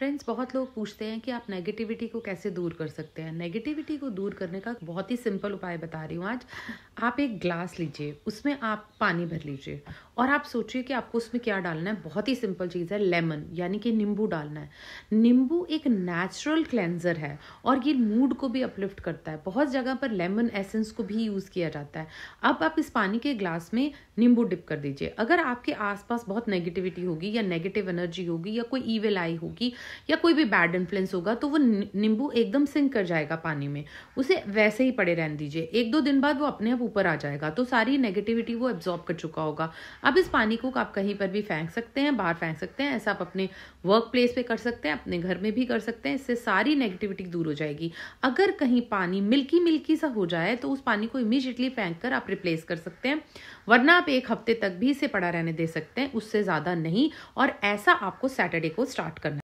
Friends बहुत लोग पूछते हैं कि आप नेगेटिविटी को कैसे दूर कर सकते हैं? नेगेटिविटी को दूर करने का बहुत ही सिंपल उपाय बता रही हूँ आज। आप एक ग्लास लीजिए, उसमें आप पानी भर लीजिए और आप सोचिए कि आपको उसमें क्या डालना है। बहुत ही सिंपल चीज़ है लेमन यानी कि नींबू डालना है। नींबू एक नेचुरल क्लेंजर है और ये मूड को भी अपलिफ्ट करता है। बहुत जगह पर लेमन एसेंस को भी यूज़ किया जाता है। अब आप इस पानी के ग्लास में नींबू डिप कर दीजिए। अगर आपके आसपास बहुत नेगेटिविटी होगी या नेगेटिव एनर्जी होगी या कोई ईवेल आई होगी या कोई भी बैड इन्फ्लुएंस होगा तो वो नींबू एकदम सिंक कर जाएगा पानी में। उसे वैसे ही पड़े रहने दीजिए। एक दो दिन बाद वो अपने आप ऊपर आ जाएगा। तो सारी नेगेटिविटी वो एब्जॉर्ब कर चुका होगा। अब इस पानी को आप कहीं पर भी फेंक सकते हैं, बाहर फेंक सकते हैं, ऐसा आप अपने वर्क प्लेस पे कर सकते हैं, अपने घर में भी कर सकते हैं, इससे सारी नेगेटिविटी दूर हो जाएगी। अगर कहीं पानी मिल्की मिल्की सा हो जाए तो उस पानी को इमीजिएटली फेंक कर आप रिप्लेस कर सकते हैं। वरना आप एक हफ़्ते तक भी इसे पड़ा रहने दे सकते हैं, उससे ज़्यादा नहीं। और ऐसा आपको सैटरडे को स्टार्ट करना